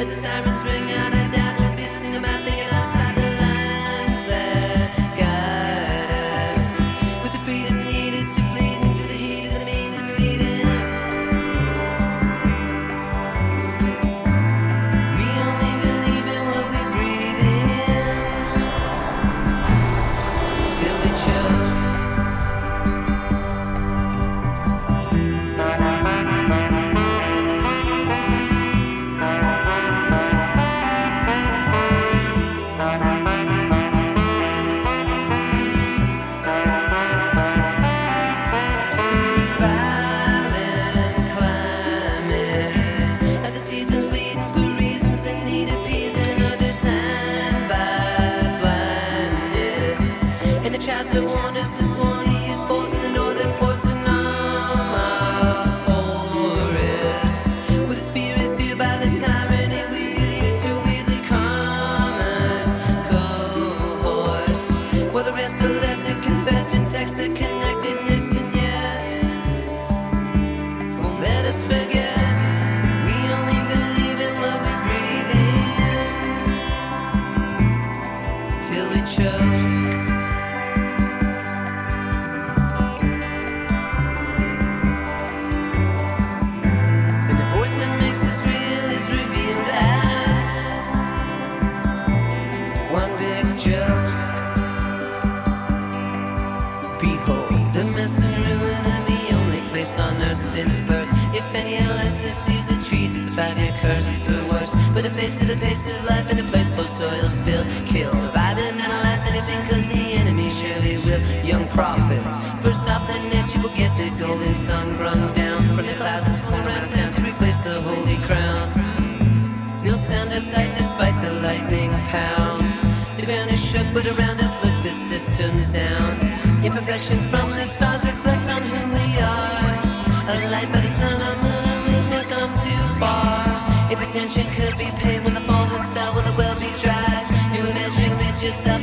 as a sign. five year curse or worse. Put a face to the face of life in a place post oil spill. Kill, the vibing, analyze anything, cause the enemy surely will. Young prophet, first off the net, you will get the golden sun run down from the clouds that swung around town to replace the holy crown. No sound or sight despite the lightning pound. The ground is shook, but around us look the system's down. Imperfections from the stars reflect on who we are. A light by the sun attention could be paid when the phone has fell, when the well be dry. New invention, rich yourself.